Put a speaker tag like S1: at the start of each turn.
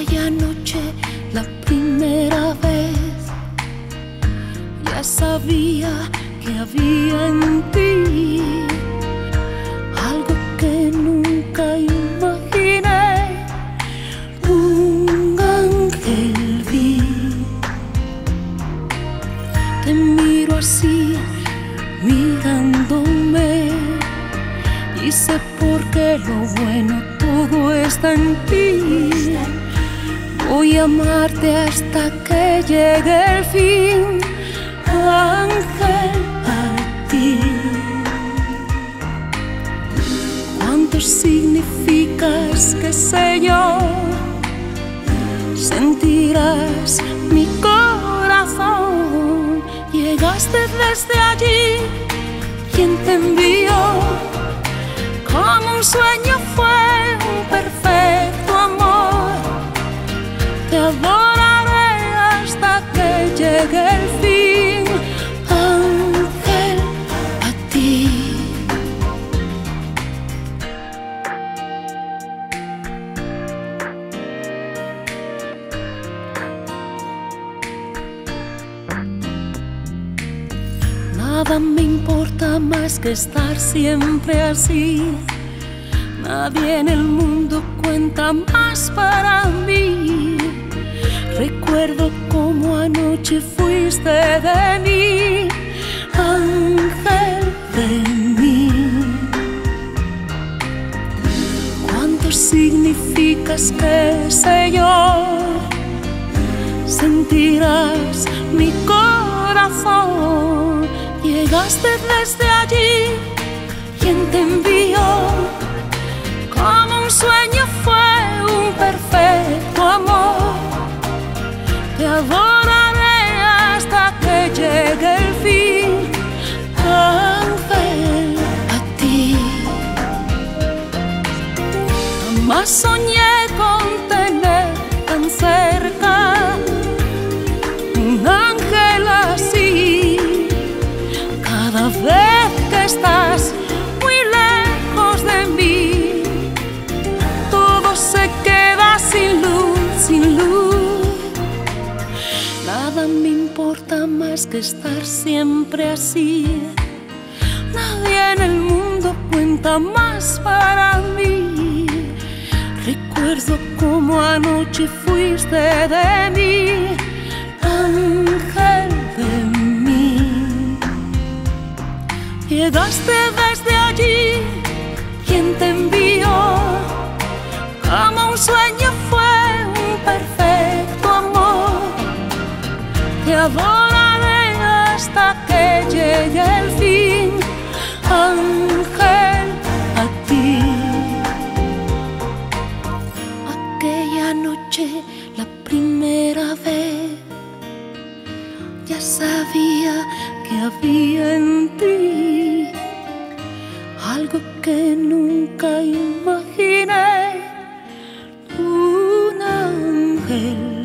S1: Aquella noche, la primera vez, ya sabía que había en ti algo que nunca imaginé. Un ángel vi. Te miro así, mirándome, y sé por qué lo bueno todo está en ti. Voy a amarte hasta que llegue el fin, ángel a ti. ¿Cuánto significas que sé yo? Sentirás mi corazón. Llegaste desde allí, quien te envió como un sueño Nada me importa más que estar siempre así. Nadie en el mundo cuenta más para mí. Recuerdo como anoche fuiste de mí, ángel de mí. ¿Cuánto significas que sé yo? Sentirás mi corazón. Llegaste desde allí, quien te envió como un sueño fue un perfecto amor. Te adoraré hasta que llegue el que estar siempre así. Nadie en el mundo cuenta más para mí. Recuerdo como anoche fuiste de mí, ángel de mí. Llegaste desde allí, quien te envió, como un sueño fue un perfecto amor. Te hasta llegue el fin, ángel a ti. Aquella noche, la primera vez, ya sabía que había en ti algo que nunca imaginé, un ángel